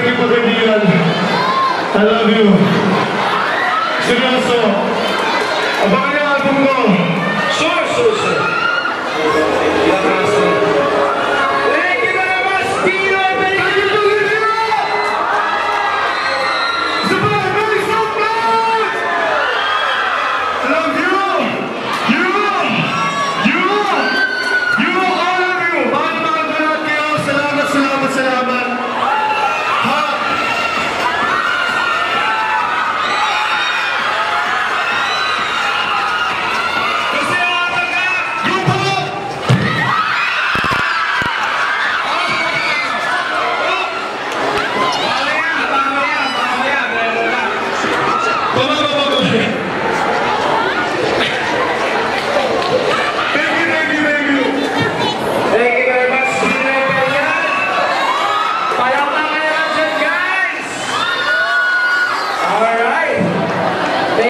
thank you for the deal. I love you. Seryoso. Abangan tuh. Sure.